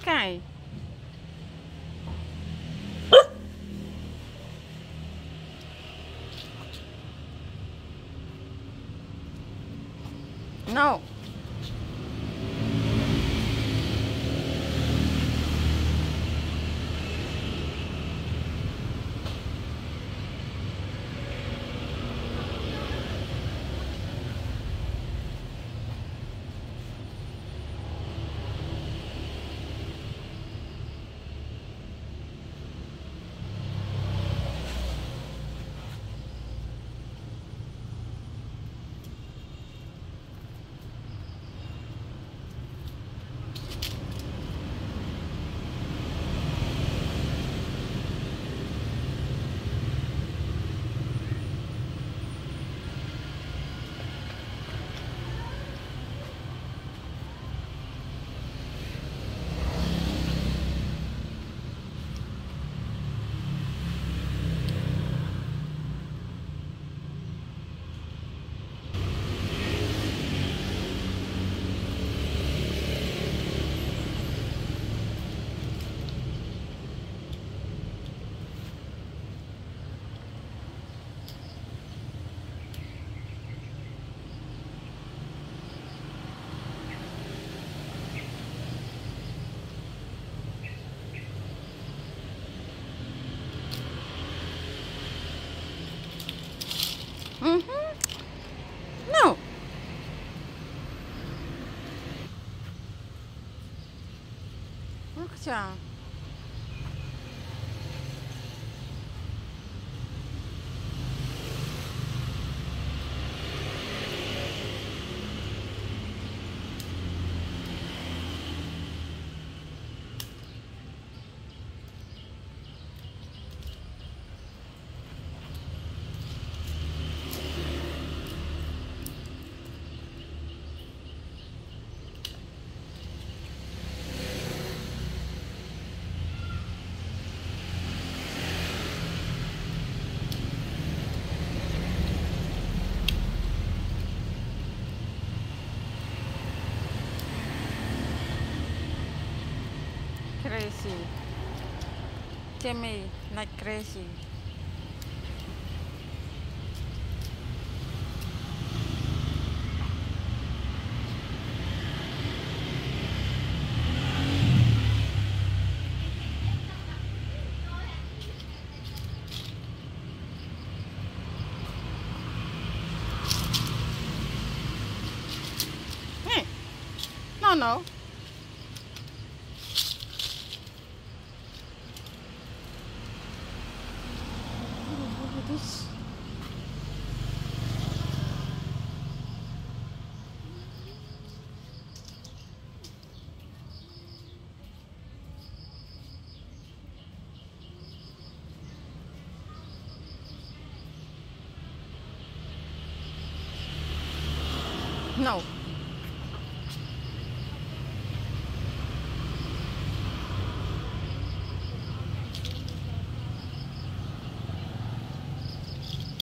kaay no Mm-hmm. No. Look, John. Crazy. Jimmy, like crazy. No, no. Santos. Não.